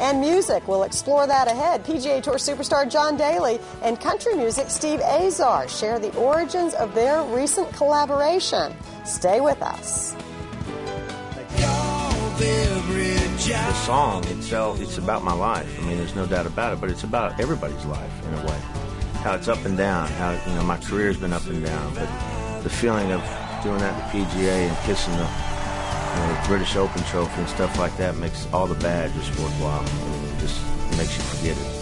and music. We'll explore that ahead. PGA Tour superstar John Daly and country music Steve Azar share the origins of their recent collaboration. Stay with us. The song itself, it's about my life. I mean, there's no doubt about it, but it's about everybody's life in a way. How it's up and down, how, you know, my career's been up and down, but the feeling of doing that at the PGA and kissing the, know, the British Open trophy and stuff like that makes all the bad just worthwhile. I mean, it just makes you forget it.